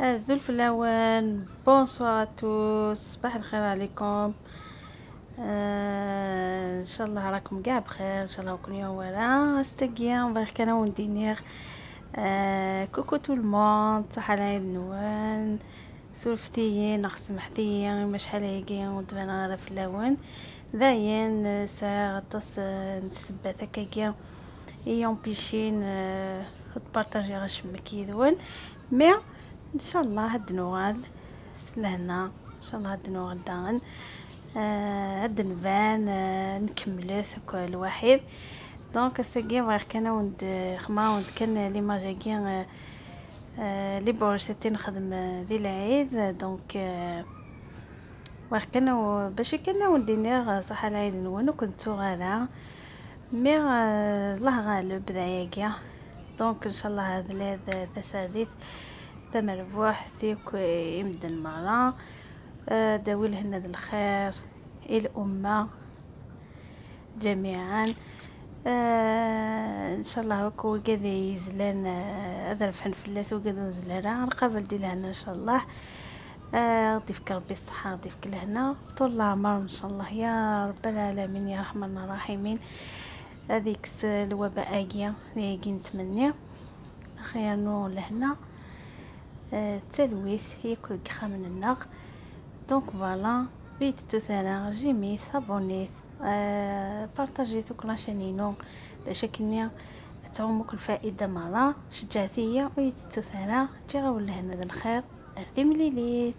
زلف الاوان بونسوار توس صباح الخير عليكم. آه إن شاء الله راكم كاع بخير. إن شاء الله كل يوم ولا. استقيا وبغي كان وندينيغ آه كوكو تو الموند. صحة العيد نوان سولفتيين ناخ سمحتيين ما شحال هيكي. ودبنا غير في اللون داين ساعة غطاس نتسبات هكاكيا ايون بيشين تبارطاجي غاش مكيدون مي إن شاء الله هاد نوال لهنا إن شاء الله هاد نوال داغن آه هاد نبان آه نكملو كل واحد. دونك ساكي غير كان وند خما وند كان لي ماجاكي آه آه لي بورشتي نخدم ذي العيد. دونك آه واخ كانوا باش كان ودينا صح العيد نون كنت صغيرة مي الله غالب داياكيا دونك إن شاء الله هذا هذا سادس. مربوح ثيك يمدن مرة آه، داوي لهن الخير. الأمة جميعا. آه إن شاء الله هكو قد يزلان هذا رفحن فلاس وقد نزلنا نقابل دي لهنا إن شاء الله. آه ضيفك ربي الصحة ضيفك لهنا طول العمر إن شاء الله. يا رب العالمين يا رحمن الرحيمين. هذيك الوباء اجيا اللي نتمنى. خير نور لهنا. التلويث يكون كخا من النغ دونك فوالا بيت توثانا جيميت ابونيت أه بارطاجيتو كل شانينو باش كنيا تعومك الفائدة مرة شجعتية ويتتوثانا جي غاول لهنا الخير أرثي مليليت